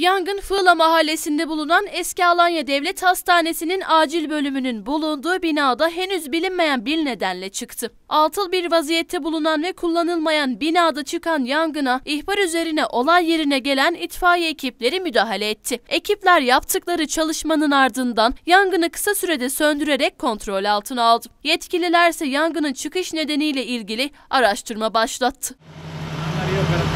Yangın Fığla mahallesinde bulunan Eski Alanya Devlet Hastanesi'nin acil bölümünün bulunduğu binada henüz bilinmeyen bir nedenle çıktı. Altıl bir vaziyette bulunan ve kullanılmayan binada çıkan yangına ihbar üzerine olay yerine gelen itfaiye ekipleri müdahale etti. Ekipler yaptıkları çalışmanın ardından yangını kısa sürede söndürerek kontrol altına aldı. Yetkililer ise yangının çıkış nedeniyle ilgili araştırma başlattı. Yok.